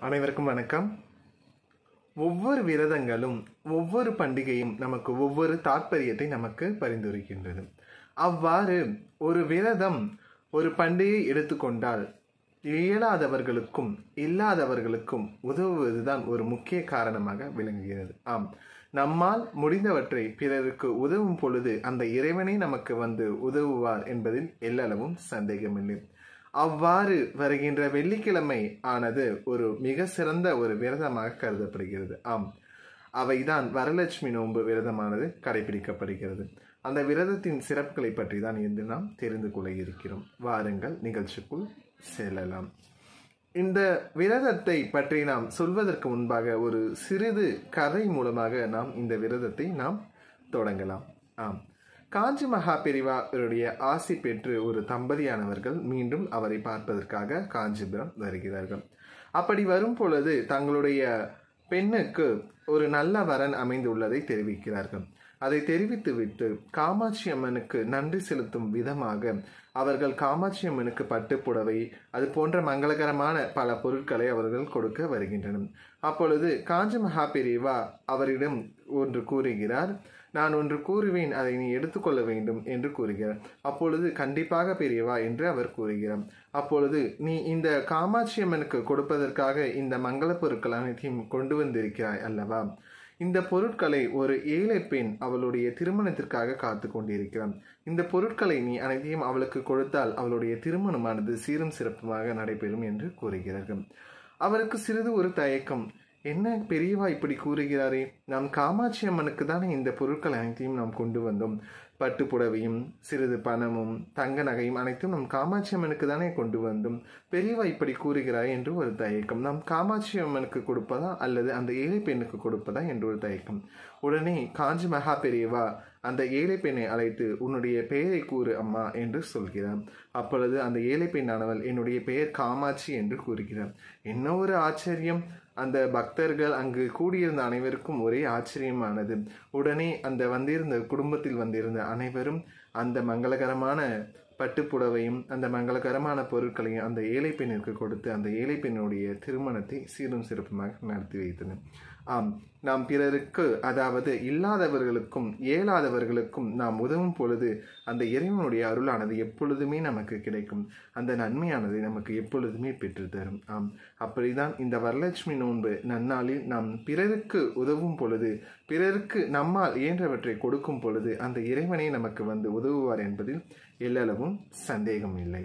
அனைவருக்கும் வணக்கம். ஒவ்வொரு விரதங்களும் ஒவ்வொரு பண்டிகையும் நமக்கு ஒவ்வொரு தாற்பயத்தை நமக்கு பரிந்துரைக்கின்றது. அவ்வாறு ஒரு விரதம் ஒரு பண்டிகை எடுத்துக்கொண்டால் இயலாதவர்களுக்கும் இல்லாதவர்களுக்கும் உதவுவதுதான் ஒரு முக்கிய காரணமாக விளங்குகிறது. ஆம். நம்மால் முடிந்தவற்றை பிறருக்கு உதவும் பொழுது அந்த இறைவனே நமக்கு வந்து உதவுவார் என்பதில் எல்லளவும் சந்தேகமில்லை. அவ்வாறு வருகின்ற வெள்ளிக்கிழமை ஆனது ஒரு மிக சிறந்த ஒரு விரதமாக கருதப்படுகிறது. ஆம். அவைதான் வரலட்சுமி நோன்பு விரதமானது கடைபிடிக்கப்படுகிறது. அந்த விரதத்தின் சிறப்புகளை பற்றி தான் இன்று நாம் தெரிந்து கொள்ள இருக்கிறோம். வாருங்கள் நிகழ்ச்சிக்குள் செல்லலாம். இந்த விரதத்தை பற்றி நாம் சொல்வதற்கு முன்பாக ஒரு சிறிது கதை மூலமாக நாம் இந்த விரதத்தை நாம் தொடங்கலாம். ஆம். காஞ்சி மகா பிரிவாருடைய ஆசி பெற்று ஒரு தம்பதியானவர்கள் மீண்டும் அவரை பார்ப்பதற்காக காஞ்சிபுரம் வருகிறார்கள். அப்படி வரும் பொழுது தங்களுடைய பெண்ணுக்கு ஒரு நல்ல வரன் அமைந்துள்ளதை தெரிவிக்கிறார்கள். அதை தெரிவித்துவிட்டு காமாட்சி அம்மனுக்கு நன்றி செலுத்தும் விதமாக அவர்கள் காமாட்சி அம்மனுக்கு பட்டுப்புடவை அது போன்ற மங்களகரமான பல பொருட்களை அவர்கள் கொடுக்க வருகின்றனர். அப்பொழுது காஞ்சி மகா அவரிடம் ஒன்று கூறுகிறார் நான் ஒன்று கூறுவேன் அதை நீ எடுத்துக்கொள்ள வேண்டும் என்று கூறுகிறார். அப்பொழுது கண்டிப்பாக பெரியவா என்று அவர் கூறுகிறார். அப்பொழுது நீ இந்த காமாட்சி அம்மனுக்கு கொடுப்பதற்காக இந்த மங்கள பொருட்கள் அனைத்தையும் கொண்டு வந்திருக்கிறாய் அல்லவா? இந்த பொருட்களை ஒரு ஏழை பெண் அவளுடைய திருமணத்திற்காக காத்து கொண்டிருக்கிறான். இந்த பொருட்களை நீ அனைத்தையும் அவளுக்கு கொடுத்தால் அவளுடைய திருமணமானது சீரும் சிறப்புமாக நடைபெறும் என்று கூறுகிறார்கள். அவருக்கு சிறிது ஒரு தயக்கம். என்ன பெரியவா இப்படி கூறுகிறாரே? நாம் காமாட்சி அம்மனுக்கு தானே இந்த பொருட்கள் அனைத்தையும் நாம் கொண்டு வந்தோம். பட்டுப்புடவையும் சிறிது பணமும் தங்க நகையும் அனைத்தும் நம் காமாட்சி அம்மனுக்கு தானே கொண்டு வந்தோம் பெரியவா இப்படி கூறுகிறாய் என்று ஒரு தயக்கம். நாம் காமாட்சி அம்மனுக்கு கொடுப்பதா அல்லது அந்த ஏழை பெண்ணுக்கு கொடுப்பதா என்று ஒரு தயக்கம். உடனே காஞ்சி மகா பெரியவா அந்த ஏழை பெண்ணை அழைத்து உன்னுடைய பெயரை கூறு அம்மா என்று சொல்கிறார். அப்பொழுது அந்த ஏழை பெண்ணானவள் என்னுடைய பெயர் காமாட்சி என்று கூறுகிறார். என்ன ஒரு ஆச்சரியம்! அந்த பக்தர்கள் அங்கு கூடியிருந்த அனைவருக்கும் ஒரே ஆச்சரியமானது. உடனே அந்த வந்திருந்த குடும்பத்தில் வந்திருந்த அனைவரும் அந்த மங்களகரமான பட்டுப்புடவையும் அந்த மங்களகரமான பொருட்களையும் அந்த ஏழை பெண்ணிற்கு கொடுத்து அந்த ஏழை பெண்ணுடைய திருமணத்தை சீரும் சிறப்புமாக நடத்தி வைத்தது ஆம் நாம் பிறருக்கு அதாவது இல்லாதவர்களுக்கும் இயலாதவர்களுக்கும் நாம் உதவும் பொழுது அந்த இறைவனுடைய அருளானது எப்பொழுதுமே நமக்கு கிடைக்கும். அந்த நன்மையானது நமக்கு எப்பொழுதுமே பெற்றுத்தரும் ஆம் அப்படிதான் இந்த வரலட்சுமி நோன்பு நன்னாளில் நாம் பிறருக்கு உதவும் பொழுது பிறருக்கு நம்மால் இயன்றவற்றை கொடுக்கும் பொழுது அந்த இறைவனை நமக்கு வந்து உதவுவார் என்பதில் எல்லளவும் சந்தேகம் இல்லை